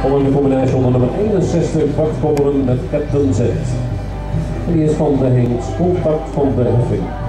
Volgende combinatie onder nummer 61, kwakkoppelen met Captain Z. Die is van de Heens, contact van de heffing.